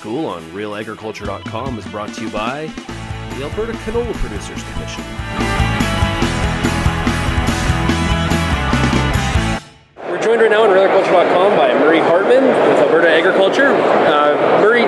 School on realagriculture.com is brought to you by the Alberta Canola Producers Commission. We're joined right now on realagriculture.com Murray Hartman with Alberta Agriculture. Uh, Murray,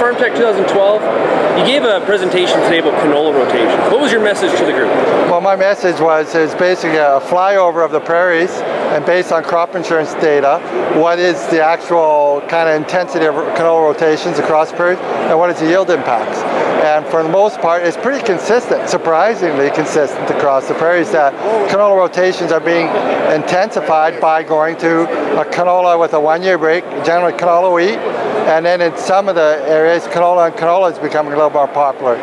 Farm Tech 2012. You gave a presentation today about canola rotation. What was your message to the group? Well, my message was is basically a flyover of the prairies and based on crop insurance data, what is the actual kind of intensity of canola rotations across prairies and what is the yield impacts. And for the most part, it's pretty consistent, surprisingly consistent across the prairies that canola rotations are being intensified by going to a canola with a one-year break, generally canola wheat, and then in some of the areas, canola and canola is becoming a little more popular.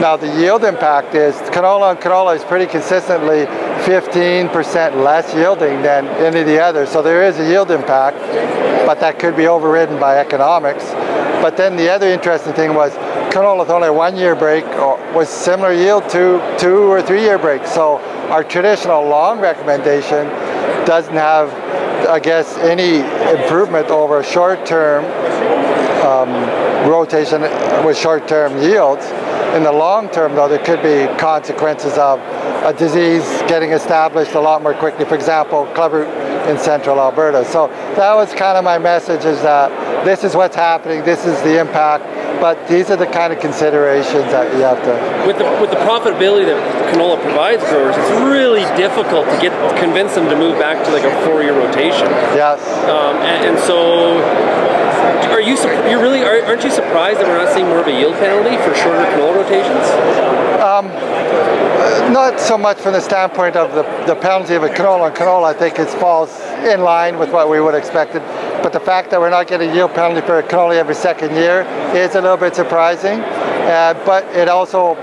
Now the yield impact is canola and canola is pretty consistently 15% less yielding than any of the others. So there is a yield impact, but that could be overridden by economics. But then the other interesting thing was canola with only a one year break uh, was similar yield to two or three year breaks. So our traditional long recommendation doesn't have, I guess, any improvement over short term um, rotation with short term yields. In the long term, though, there could be consequences of a disease getting established a lot more quickly. For example, clubroot in central Alberta. So that was kind of my message is that this is what's happening, this is the impact, but these are the kind of considerations that you have to. With the, with the profitability that canola provides growers, it's really difficult to get convince them to move back to like a four-year rotation. Yes. Um, and, and so are you you really aren't you surprised that we're not seeing more of a yield penalty for shorter canola rotations? Um, not so much from the standpoint of the, the penalty of a canola and canola. I think it falls in line with what we would have expected. But the fact that we're not getting a yield penalty for a canola every second year is a little bit surprising. Uh, but it also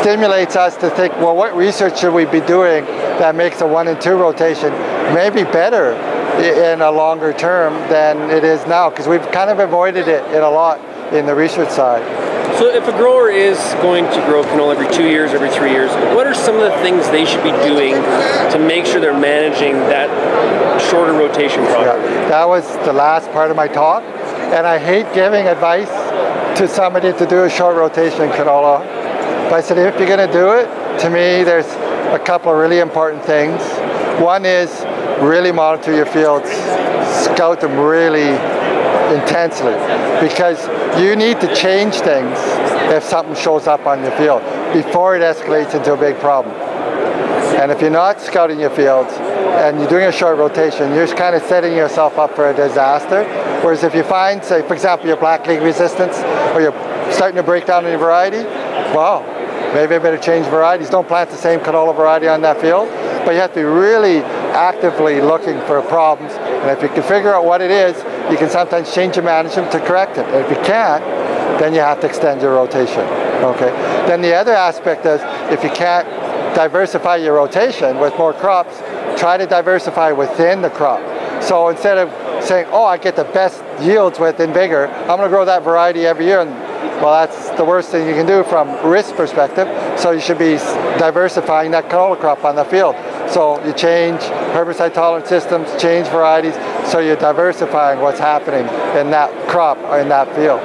stimulates us to think, well, what research should we be doing that makes a one and two rotation maybe better in a longer term than it is now? Because we've kind of avoided it in a lot in the research side. So if a grower is going to grow canola every two years, every three years, what are some of the things they should be doing to make sure they're managing that shorter rotation properly? Yeah, that was the last part of my talk, and I hate giving advice to somebody to do a short rotation in canola. But I said, if you're going to do it, to me, there's a couple of really important things. One is really monitor your fields, scout them really intensely because you need to change things if something shows up on your field before it escalates into a big problem. And if you're not scouting your fields and you're doing a short rotation, you're kind of setting yourself up for a disaster. Whereas if you find, say, for example, your black leg resistance or you're starting to break down in your variety, well, maybe I better change varieties. Don't plant the same canola variety on that field, but you have to be really actively looking for problems. And if you can figure out what it is, you can sometimes change your management to correct it. If you can't, then you have to extend your rotation. Okay. Then the other aspect is if you can't diversify your rotation with more crops, try to diversify within the crop. So instead of saying, oh, I get the best yields with InVigor, I'm going to grow that variety every year. And, well, that's the worst thing you can do from risk perspective. So you should be diversifying that canola crop on the field. So you change herbicide tolerant systems, change varieties, so you're diversifying what's happening in that crop or in that field.